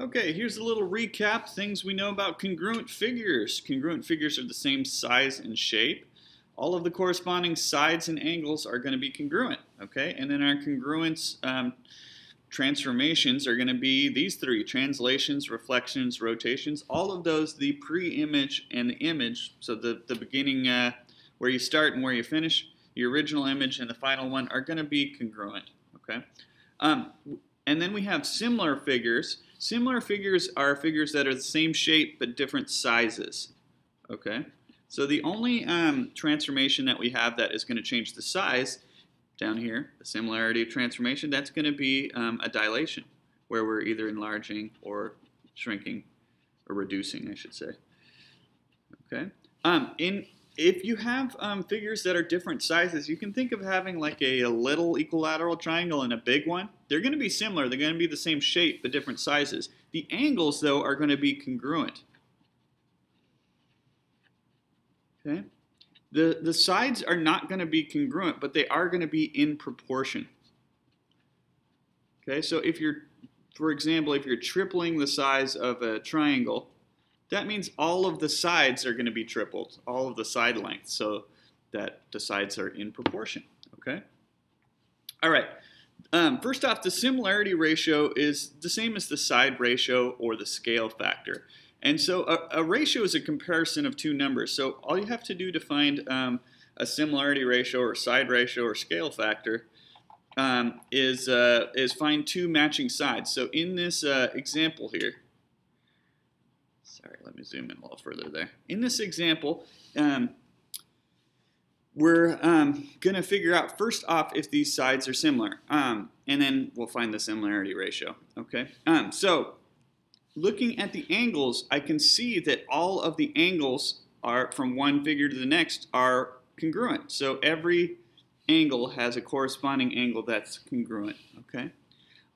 Okay, here's a little recap, things we know about congruent figures. Congruent figures are the same size and shape. All of the corresponding sides and angles are going to be congruent, okay? And then our congruence um, transformations are going to be these three, translations, reflections, rotations. All of those, the pre-image and the image, so the, the beginning uh, where you start and where you finish, the original image and the final one are going to be congruent, okay? Um, and then we have similar figures. Similar figures are figures that are the same shape but different sizes. Okay, so the only um, transformation that we have that is going to change the size down here, the similarity of transformation, that's going to be um, a dilation, where we're either enlarging or shrinking, or reducing, I should say. Okay. Um, in if you have um, figures that are different sizes, you can think of having like a, a, little equilateral triangle and a big one. They're going to be similar. They're going to be the same shape, but different sizes. The angles, though, are going to be congruent. Okay? The, the sides are not going to be congruent, but they are going to be in proportion. Okay, so if you're, for example, if you're tripling the size of a triangle, that means all of the sides are going to be tripled, all of the side lengths, so that the sides are in proportion, okay? All right, um, first off, the similarity ratio is the same as the side ratio or the scale factor. And so a, a ratio is a comparison of two numbers. So all you have to do to find um, a similarity ratio or side ratio or scale factor um, is, uh, is find two matching sides. So in this uh, example here, Sorry, let me zoom in a little further there. In this example, um, we're um, going to figure out first off if these sides are similar, um, and then we'll find the similarity ratio. Okay, um, so looking at the angles, I can see that all of the angles are from one figure to the next are congruent. So every angle has a corresponding angle that's congruent. Okay.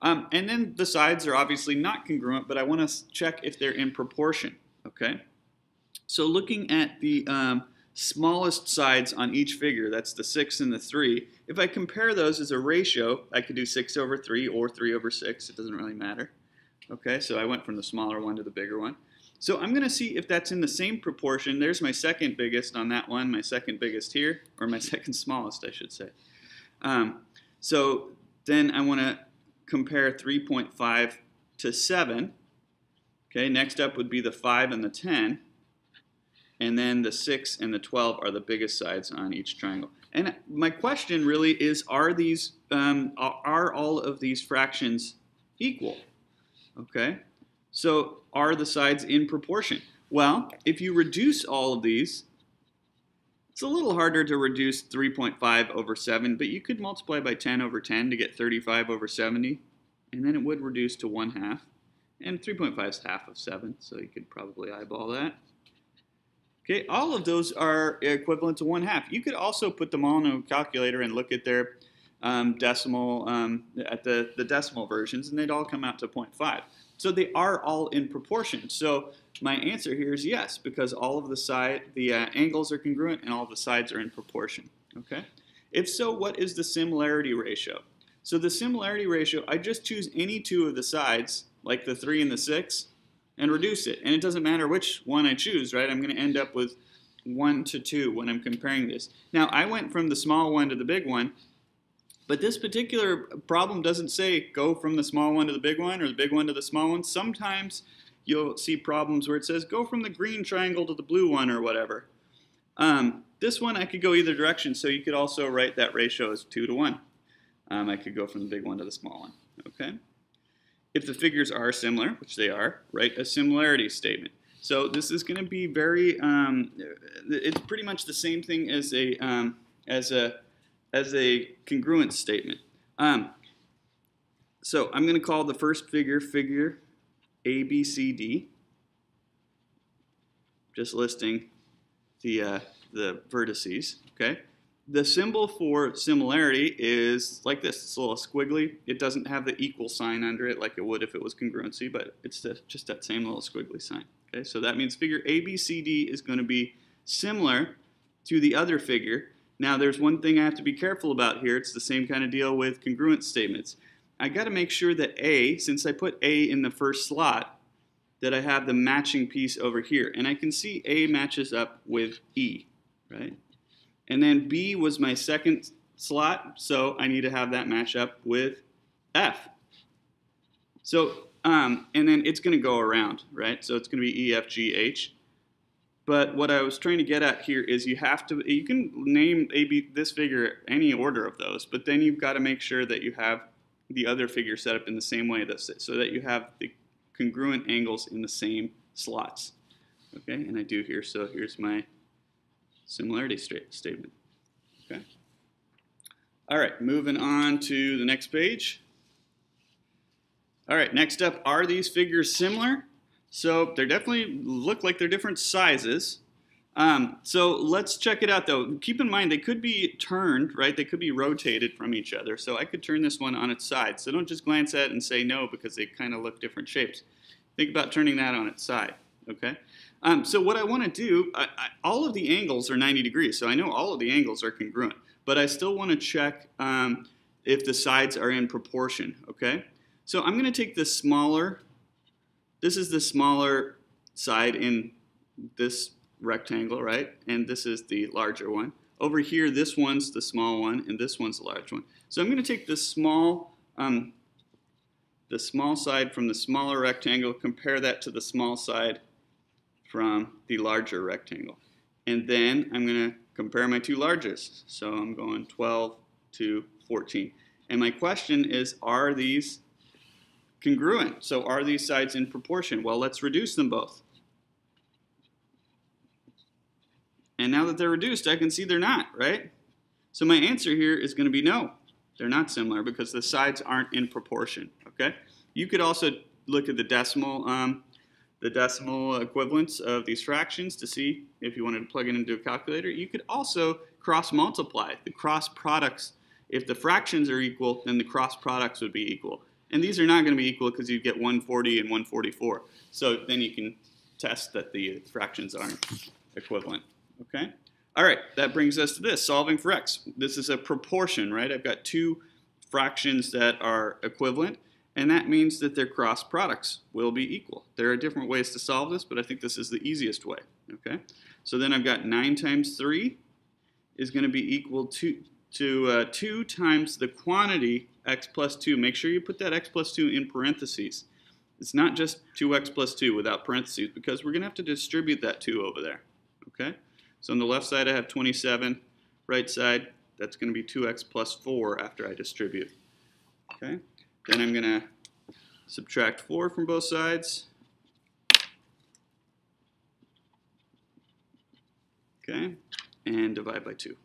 Um, and then the sides are obviously not congruent, but I want to check if they're in proportion, okay? So looking at the um, smallest sides on each figure, that's the 6 and the 3, if I compare those as a ratio, I could do 6 over 3 or 3 over 6, it doesn't really matter. Okay, so I went from the smaller one to the bigger one. So I'm going to see if that's in the same proportion. There's my second biggest on that one, my second biggest here, or my second smallest, I should say. Um, so then I want to compare 3.5 to 7. Okay, next up would be the 5 and the 10. And then the 6 and the 12 are the biggest sides on each triangle. And my question really is, are these, um, are all of these fractions equal? Okay, so are the sides in proportion? Well, if you reduce all of these, it's a little harder to reduce 3.5 over 7, but you could multiply by 10 over 10 to get 35 over 70, and then it would reduce to 1 half. And 3.5 is half of 7, so you could probably eyeball that. Okay, all of those are equivalent to 1 half. You could also put them all in a calculator and look at their um, decimal, um, at the, the decimal versions, and they'd all come out to 0.5. So they are all in proportion. So my answer here is yes, because all of the side, the uh, angles are congruent and all the sides are in proportion. Okay. If so, what is the similarity ratio? So the similarity ratio, I just choose any two of the sides, like the 3 and the 6, and reduce it. And it doesn't matter which one I choose, right? I'm going to end up with 1 to 2 when I'm comparing this. Now, I went from the small one to the big one, but this particular problem doesn't say go from the small one to the big one or the big one to the small one. Sometimes you'll see problems where it says go from the green triangle to the blue one or whatever. Um, this one I could go either direction, so you could also write that ratio as 2 to 1. Um, I could go from the big one to the small one. Okay. If the figures are similar, which they are, write a similarity statement. So this is going to be very, um, it's pretty much the same thing as a, um, as a, as a congruence statement. Um, so I'm going to call the first figure figure a, B, C, D. Just listing the, uh, the vertices, okay? The symbol for similarity is like this. It's a little squiggly. It doesn't have the equal sign under it like it would if it was congruency, but it's just that same little squiggly sign. Okay, so that means figure ABCD is going to be similar to the other figure. Now, there's one thing I have to be careful about here. It's the same kind of deal with congruent statements I got to make sure that A, since I put A in the first slot, that I have the matching piece over here. And I can see A matches up with E, right? And then B was my second slot, so I need to have that match up with F. So, um, and then it's going to go around, right? So it's going to be E, F, G, H. But what I was trying to get at here is you have to, you can name A, B, this figure any order of those, but then you've got to make sure that you have the other figure set up in the same way that's it, so that you have the congruent angles in the same slots. Okay, and I do here, so here's my similarity statement. Okay. All right, moving on to the next page. All right, next up, are these figures similar? So they definitely look like they're different sizes. Um, so let's check it out though. Keep in mind they could be turned, right? They could be rotated from each other. So I could turn this one on its side. So don't just glance at it and say no because they kind of look different shapes. Think about turning that on its side, okay? Um, so what I want to do, I, I, all of the angles are 90 degrees. So I know all of the angles are congruent. But I still want to check um, if the sides are in proportion, okay? So I'm going to take the smaller this is the smaller side in this rectangle, right? And this is the larger one. Over here, this one's the small one, and this one's the large one. So I'm going to take the small, um, the small side from the smaller rectangle, compare that to the small side from the larger rectangle. And then I'm going to compare my two largest. So I'm going 12 to 14. And my question is, are these congruent. So are these sides in proportion? Well, let's reduce them both. And now that they're reduced, I can see they're not, right? So my answer here is going to be no. They're not similar because the sides aren't in proportion, okay? You could also look at the decimal, um, the decimal equivalents of these fractions to see if you wanted to plug it into a calculator. You could also cross multiply the cross products. If the fractions are equal, then the cross products would be equal. And these are not going to be equal because you get 140 and 144. So then you can test that the fractions aren't equivalent. Okay? All right, that brings us to this, solving for x. This is a proportion, right? I've got two fractions that are equivalent, and that means that their cross products will be equal. There are different ways to solve this, but I think this is the easiest way, okay? So then I've got 9 times 3 is going to be equal to, to uh, 2 times the quantity x plus 2. Make sure you put that x plus 2 in parentheses. It's not just 2x plus 2 without parentheses because we're going to have to distribute that 2 over there. Okay? So on the left side I have 27. Right side, that's going to be 2x plus 4 after I distribute. Okay? Then I'm going to subtract 4 from both sides. Okay? And divide by 2.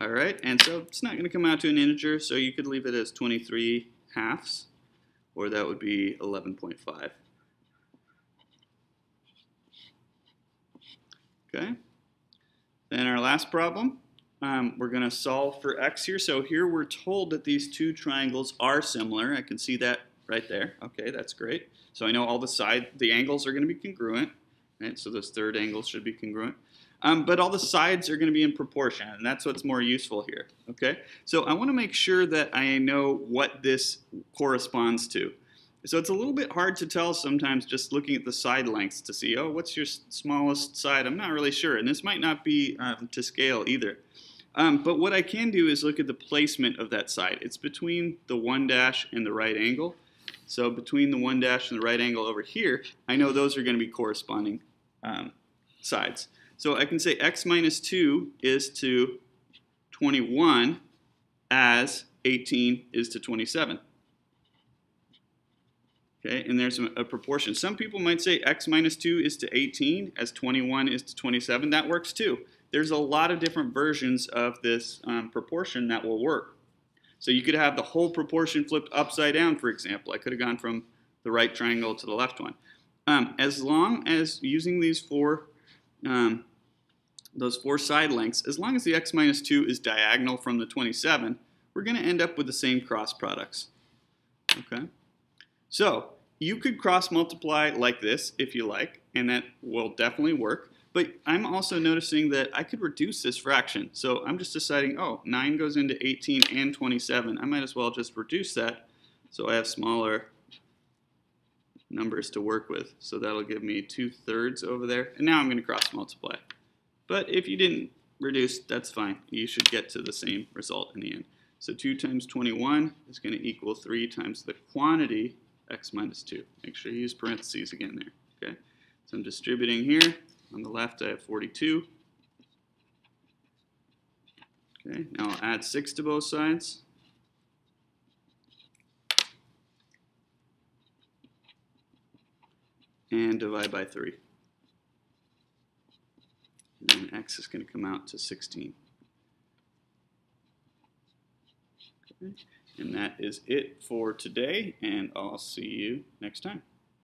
All right, and so it's not going to come out to an integer, so you could leave it as 23 halves, or that would be 11.5. Okay, then our last problem, um, we're going to solve for x here. So here we're told that these two triangles are similar. I can see that right there. Okay, that's great. So I know all the side, the angles are going to be congruent. Right? So this third angle should be congruent. Um, but all the sides are going to be in proportion, and that's what's more useful here, okay? So I want to make sure that I know what this corresponds to. So it's a little bit hard to tell sometimes just looking at the side lengths to see, oh, what's your smallest side? I'm not really sure, and this might not be um, to scale either. Um, but what I can do is look at the placement of that side. It's between the 1 dash and the right angle. So between the 1 dash and the right angle over here, I know those are going to be corresponding um, sides. So I can say x minus 2 is to 21 as 18 is to 27. Okay, and there's a, a, proportion. Some people might say x minus 2 is to 18 as 21 is to 27. That works too. There's a lot of different versions of this um, proportion that will work. So you could have the whole proportion flipped upside down, for example. I could have gone from the right triangle to the left one. Um, as long as using these four um, those four side lengths, as long as the x minus 2 is diagonal from the 27, we're going to end up with the same cross products. Okay? So, you could cross multiply like this if you like, and that will definitely work. But I'm also noticing that I could reduce this fraction. So I'm just deciding, oh, 9 goes into 18 and 27. I might as well just reduce that so I have smaller numbers to work with. So that'll give me 2 thirds over there. And now I'm going to cross multiply. But if you didn't reduce, that's fine. You should get to the same result in the end. So 2 times 21 is going to equal 3 times the quantity, x minus 2. Make sure you use parentheses again there. Okay. So I'm distributing here. On the left, I have 42. Okay, now I'll add 6 to both sides. And divide by 3. And then x is going to come out to 16. Okay. And that is it for today, and I'll see you next time.